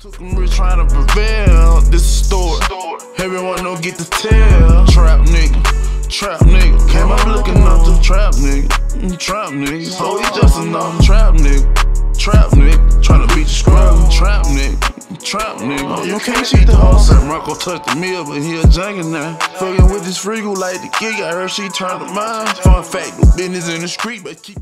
Took them rich trying to prevail. This is story. Everyone don't get the tell. Trap nigga, trap nigga. Came up looking up to trap nigga, mm, trap nigga. So he just another trap nigga, trap nigga. Trying to beat the scrub, trap nigga, trap nigga. Oh, you can't cheat the whole set. Rocco touched the meal, but he a junkie now. Fucking with this freak who like the gig. I heard she turned to mine. Fun fact, no business in the street, but keep.